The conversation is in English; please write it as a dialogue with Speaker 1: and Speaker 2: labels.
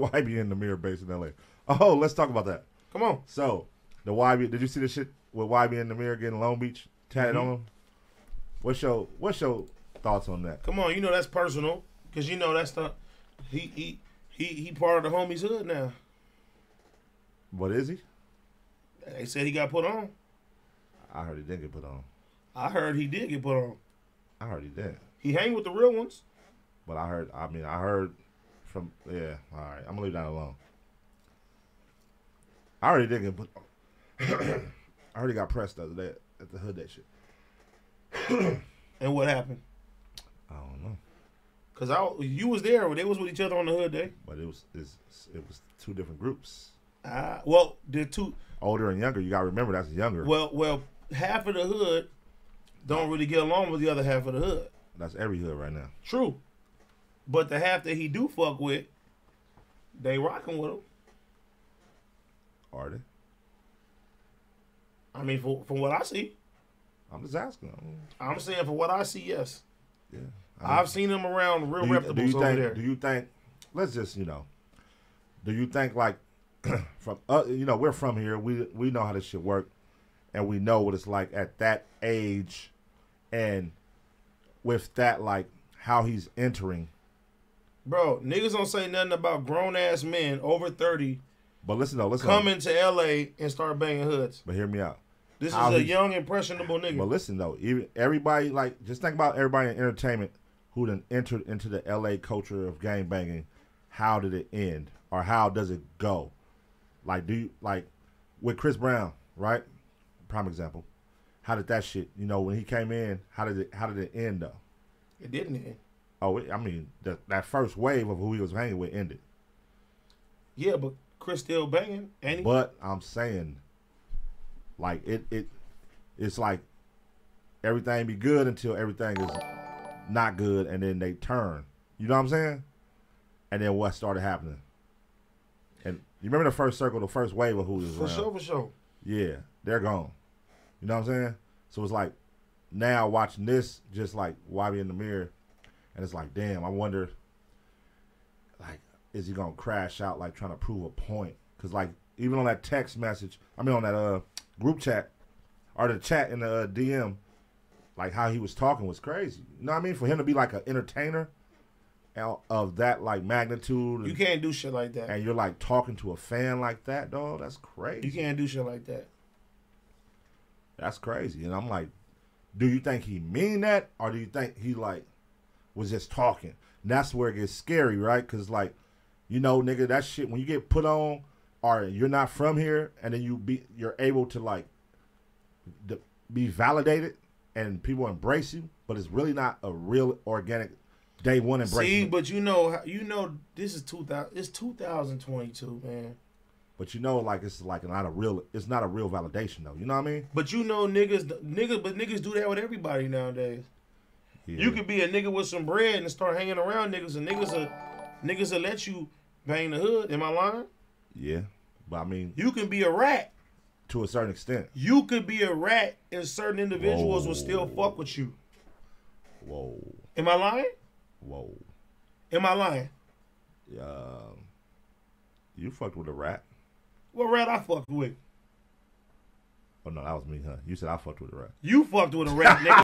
Speaker 1: YBN Nahmir based in LA. Oh, let's talk about that.
Speaker 2: Come on.
Speaker 1: So the YB, did you see the shit with YBN Nahmir getting Long Beach tatted
Speaker 2: Mhm.
Speaker 1: on him? What's your What's your thoughts on that?
Speaker 2: Come on, you know that's personal because you know that's the he he he he part of the homies hood now.
Speaker 1: What is he?
Speaker 2: They said he got put on.
Speaker 1: I heard he didn't get put on.
Speaker 2: I heard he did get put on.
Speaker 1: I heard he did,
Speaker 2: He hang with the real ones.
Speaker 1: but I heard. I mean, I heard from yeah. All right, I'm gonna leave that alone. I already did get put. I already got pressed the other day at the hood that shit.
Speaker 2: And what happened?
Speaker 1: I don't know,
Speaker 2: Cause I you was there. They was with each other on the hood day.
Speaker 1: but it was it was two different groups,
Speaker 2: Ah, well, the two.
Speaker 1: older and younger. You gotta remember that's younger.
Speaker 2: Well, well, half of the hood don't really get along with the other half of the hood.
Speaker 1: That's every hood right now.
Speaker 2: True, but the half that he do fuck with, they rocking with him.
Speaker 1: Are they?
Speaker 2: I mean, for, from what I see,
Speaker 1: I'm just asking.
Speaker 2: I'm saying for what I see, yes.
Speaker 1: Yeah. I mean,
Speaker 2: I've seen him around real
Speaker 1: you,
Speaker 2: reputables
Speaker 1: do you
Speaker 2: over
Speaker 1: think?
Speaker 2: there.
Speaker 1: Do you think? Let's just you know. Do you think like from uh, you know we're from here we we know how this shit work, and we know what it's like at that age, and with that like how he's entering.
Speaker 2: Bro, niggas don't say nothing about grown ass men over 30
Speaker 1: But listen though, listen.
Speaker 2: coming to LA and start banging hoods.
Speaker 1: But hear me out.
Speaker 2: This
Speaker 1: How
Speaker 2: is a young, impressionable nigga.
Speaker 1: But listen though, even everybody like just think about everybody in entertainment who then entered into the LA culture of gang banging. How did it end, or how does it go? Like, do you like with Chris Brown, right? Prime example. How did that shit? You know, when he came in, how did it? How did it end though?
Speaker 2: it didn't end.
Speaker 1: Oh, I mean, the, that first wave of who he was hanging with ended.
Speaker 2: Yeah, but Chris still banging, ain't he?
Speaker 1: But I'm saying, like it, it, it's like everything be good until everything is not good, and then they turn. You know what I'm saying? And then what started happening? And you remember the first circle, the first wave of who was
Speaker 2: for
Speaker 1: around?
Speaker 2: sure, for sure.
Speaker 1: Yeah, they're gone. You know what I'm saying? So it's like now watching this, just like YBN Nahmir, and it's like, damn, I wonder, like, is he gonna crash out, like trying to prove a point? Because like even on that text message, I mean on that uh group chat or the chat in the uh, DM, like how he was talking was crazy. You know what I mean? For him to be like an entertainer out of that like magnitude,
Speaker 2: You can't do shit like that.
Speaker 1: and you're like talking to a fan like that, dog. That's crazy.
Speaker 2: You can't do shit like that.
Speaker 1: That's crazy. And I'm like, do you think he mean that, or do you think he like was just talking? And that's where it gets scary, right? Because like, you know, nigga, that shit when you get put on, or you're not from here, and then you be you're able to like d- be validated and people embrace you, but it's really not a real organic day one embrace.
Speaker 2: See, but you know, how- you know, this is two thousand. It's two thousand twenty-two, man.
Speaker 1: but you know, like it's like not a real. It's not a real validation though. You know what I mean?
Speaker 2: But you know, niggas, niggas, but niggas do that with everybody nowadays.
Speaker 1: Yeah.
Speaker 2: You could be a nigga with some bread and start hanging around niggas, and niggas will, niggas will let you bang the hood. Am I lying?
Speaker 1: Yeah, but I mean,
Speaker 2: You can be a rat.
Speaker 1: to a certain extent.
Speaker 2: You could be a rat, and certain individuals will still fuck with you.
Speaker 1: Whoa,
Speaker 2: Am I lying?
Speaker 1: whoa.
Speaker 2: Am I lying?
Speaker 1: Um, you fucked with a rat.
Speaker 2: What rat I fucked with?
Speaker 1: Oh no, that was me, huh? You said I fucked with a rat.
Speaker 2: You fucked with a rat, nigga.